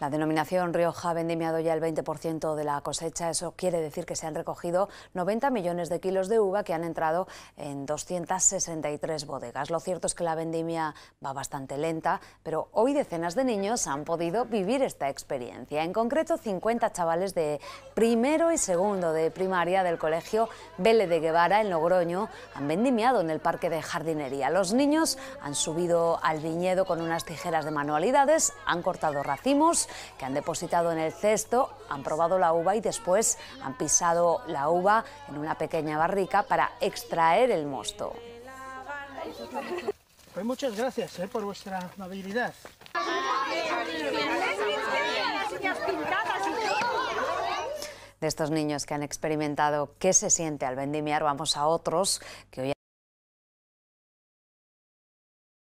La denominación Rioja ha vendimiado ya el 20% de la cosecha. Eso quiere decir que se han recogido 90 millones de kilos de uva que han entrado en 263 bodegas. Lo cierto es que la vendimia va bastante lenta, pero hoy decenas de niños han podido vivir esta experiencia. En concreto, 50 chavales de primero y segundo de primaria del colegio Vélez de Guevara en Logroño han vendimiado en el parque de jardinería. Los niños han subido al viñedo con unas tijeras de manualidades, han cortado racimos que han depositado en el cesto, han probado la uva y después han pisado la uva en una pequeña barrica para extraer el mosto. Pues muchas gracias eh, por vuestra amabilidad. De estos niños que han experimentado qué se siente al vendimiar, vamos a otros que hoy